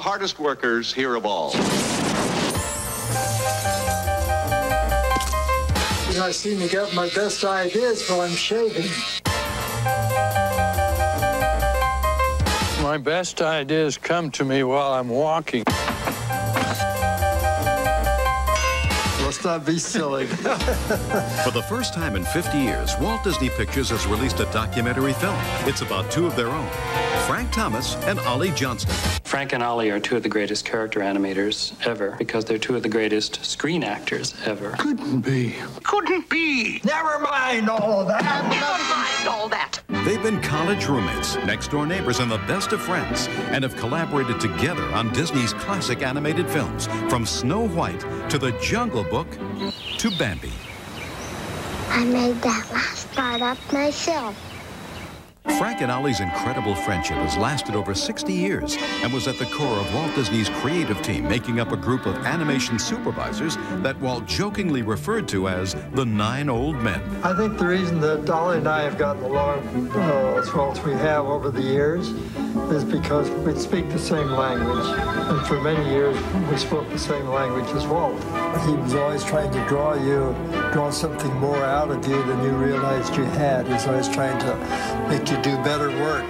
hardest workers here of all. You know, I seem to get my best ideas while I'm shaving. My best ideas come to me while I'm walking. Let's not be silly. For the first time in 50 years, Walt Disney Pictures has released a documentary film. It's about two of their own, Frank Thomas and Ollie Johnston. Frank and Ollie are two of the greatest character animators ever because they're two of the greatest screen actors ever. Couldn't be. Couldn't be. Never mind all that. Never mind all that. They've been college roommates, next door neighbors, and the best of friends, and have collaborated together on Disney's classic animated films, from Snow White to The Jungle Book to Bambi. I made that last part up myself. Frank and Ollie's incredible friendship has lasted over 60 years and was at the core of Walt Disney's creative team, making up a group of animation supervisors that Walt jokingly referred to as the Nine Old Men. I think the reason that Ollie and I have gotten along uh, as well as we have over the years is because we speak the same language. And for many years, we spoke the same language as Walt. He was always trying to draw you, draw something more out of you than you realized you had. He's always trying to make you do better work.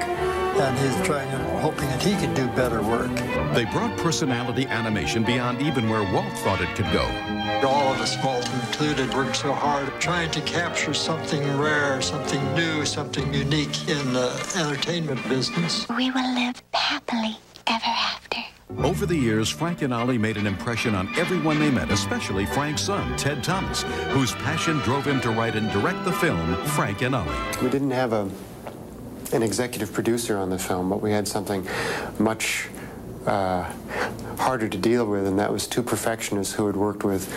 And he's trying to, hoping that he could do better work. They brought personality animation beyond even where Walt thought it could go. All of us, Walt included, worked so hard trying to capture something rare, something new, something unique in the entertainment business. We will live happily ever after. Over the years, Frank and Ollie made an impression on everyone they met, especially Frank's son, Ted Thomas, whose passion drove him to write and direct the film Frank and Ollie. We didn't have a, an executive producer on the film, but we had something much uh, harder to deal with, and that was two perfectionists who had worked with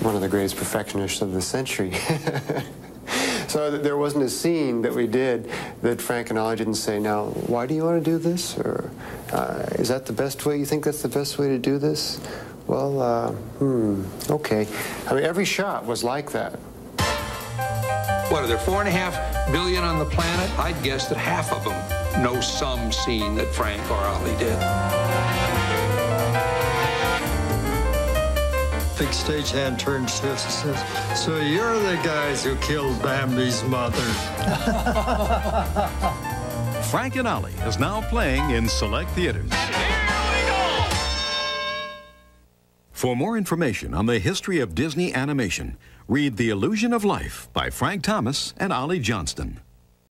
one of the greatest perfectionists of the century. so there wasn't a scene that we did that Frank and Ollie didn't say, now, why do you want to do this? Or uh, is that the best way? You think that's the best way to do this? Well, uh, hmm, okay. I mean, every shot was like that. What are there, four and a half billion on the planet? I'd guess that half of them know some scene that Frank or Ollie did. Big stagehand turns to us and says, So you're the guys who killed Bambi's mother. Frank and Ollie is now playing in select theaters. For more information on the history of Disney animation, read The Illusion of Life by Frank Thomas and Ollie Johnston.